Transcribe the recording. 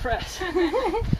impressed.